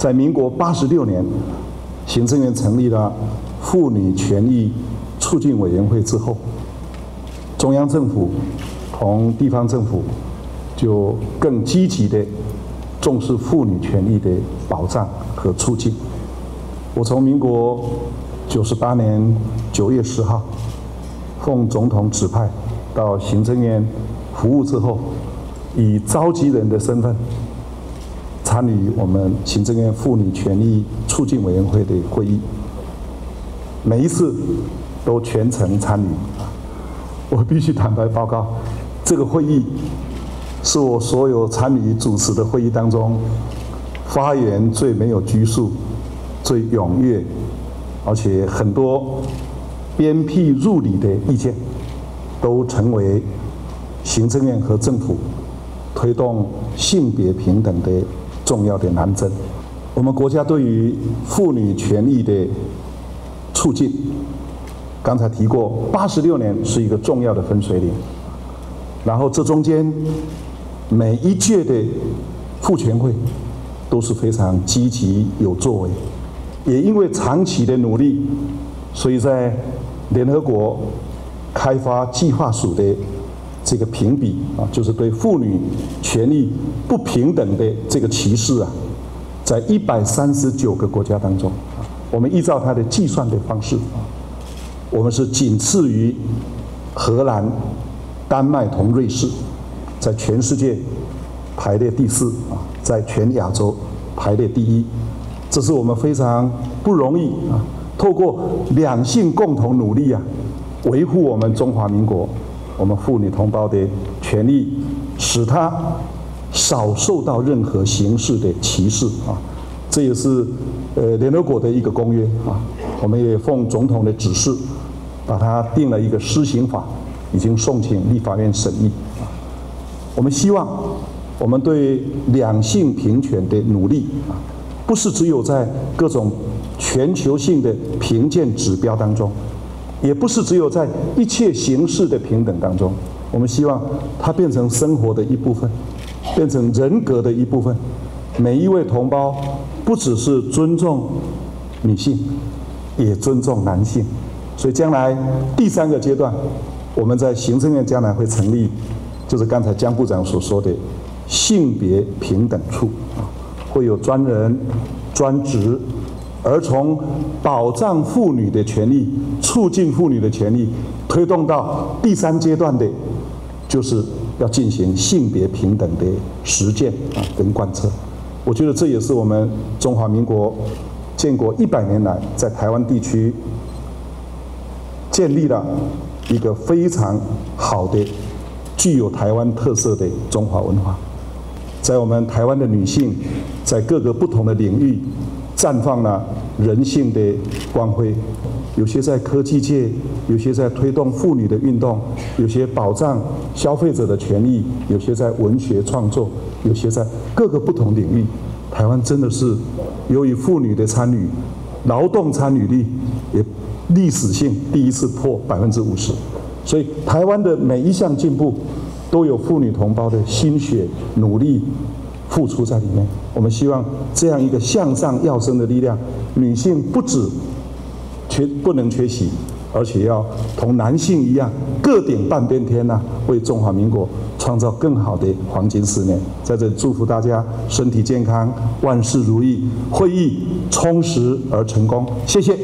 在民国八十六年，行政院成立了妇女权益促进委员会之后，中央政府同地方政府就更积极的重视妇女权益的保障和促进。我从民国九十八年九月十号，奉总统指派到行政院服务之后，以召集人的身份参与我们行政院妇女权益促进委员会的会议，每一次都全程参与。我必须坦白报告，这个会议是我所有参与主持的会议当中发言最没有拘束、最踊跃，而且很多鞭辟入里的意见，都成为行政院和政府推动性别平等的重要的南征。我们国家对于妇女权益的促进。刚才提过，八十六年是一个重要的分水岭，然后这中间每一届的妇权会都是非常积极有作为，也因为长期的努力，所以在联合国开发计划署的这个评比啊，就是对妇女权利不平等的这个歧视啊，在一百三十九个国家当中，我们依照它的计算的方式啊。我们是仅次于荷兰、丹麦同瑞士，在全世界排列第四啊，在全亚洲排列第一，这是我们非常不容易啊，透过两性共同努力啊，维护我们中华民国我们妇女同胞的权利，使她少受到任何形式的歧视啊，这也是呃联合国的一个公约啊，我们也奉总统的指示。把它定了一个施行法，已经送请立法院审议。啊，我们希望我们对两性平权的努力啊，不是只有在各种全球性的评鉴指标当中，也不是只有在一切形式的平等当中，我们希望它变成生活的一部分，变成人格的一部分。每一位同胞不只是尊重女性，也尊重男性。所以将来第三个阶段，我们在行政院将来会成立，就是刚才江部长所说的性别平等处啊，会有专人专职，而从保障妇女的权利、促进妇女的权利，推动到第三阶段的，就是要进行性别平等的实践啊跟贯彻。我觉得这也是我们中华民国建国一百年来在台湾地区。建立了一个非常好的、具有台湾特色的中华文化，在我们台湾的女性，在各个不同的领域绽放了人性的光辉。有些在科技界，有些在推动妇女的运动，有些保障消费者的权益，有些在文学创作，有些在各个不同领域。台湾真的是由于妇女的参与，劳动参与率也。历史性第一次破百分之五十，所以台湾的每一项进步都有妇女同胞的心血努力付出在里面。我们希望这样一个向上要升的力量，女性不止缺不能缺席，而且要同男性一样各顶半边天呐，为中华民国创造更好的黄金十年。在这里祝福大家身体健康，万事如意，会议充实而成功。谢谢。